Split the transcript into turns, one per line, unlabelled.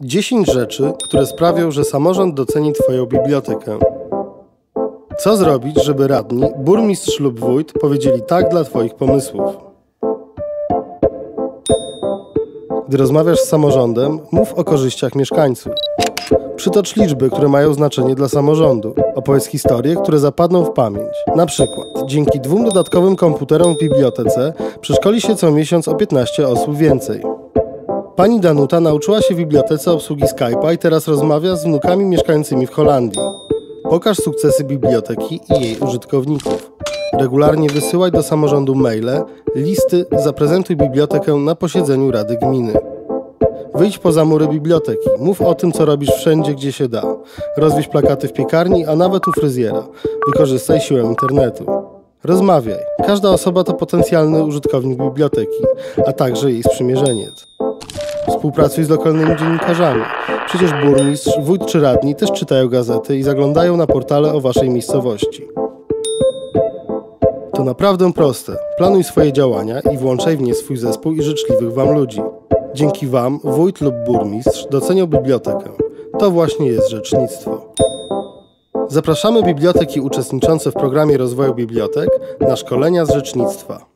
10 rzeczy, które sprawią, że samorząd doceni Twoją bibliotekę. Co zrobić, żeby radni, burmistrz lub wójt powiedzieli tak dla Twoich pomysłów? Gdy rozmawiasz z samorządem, mów o korzyściach mieszkańców. Przytocz liczby, które mają znaczenie dla samorządu. Opowiedz historie, które zapadną w pamięć. Na przykład, dzięki dwóm dodatkowym komputerom w bibliotece przeszkoli się co miesiąc o 15 osób więcej. Pani Danuta nauczyła się w bibliotece obsługi Skype'a i teraz rozmawia z wnukami mieszkającymi w Holandii. Pokaż sukcesy biblioteki i jej użytkowników. Regularnie wysyłaj do samorządu maile, listy, zaprezentuj bibliotekę na posiedzeniu Rady Gminy. Wyjdź poza mury biblioteki, mów o tym, co robisz wszędzie, gdzie się da. Rozwieź plakaty w piekarni, a nawet u fryzjera. Wykorzystaj siłę internetu. Rozmawiaj. Każda osoba to potencjalny użytkownik biblioteki, a także jej sprzymierzeniec. Współpracuj z lokalnymi dziennikarzami. Przecież burmistrz, wójt czy radni też czytają gazety i zaglądają na portale o waszej miejscowości. To naprawdę proste. Planuj swoje działania i włączaj w nie swój zespół i życzliwych wam ludzi. Dzięki wam wójt lub burmistrz docenią bibliotekę. To właśnie jest rzecznictwo. Zapraszamy biblioteki uczestniczące w programie rozwoju bibliotek na szkolenia z rzecznictwa.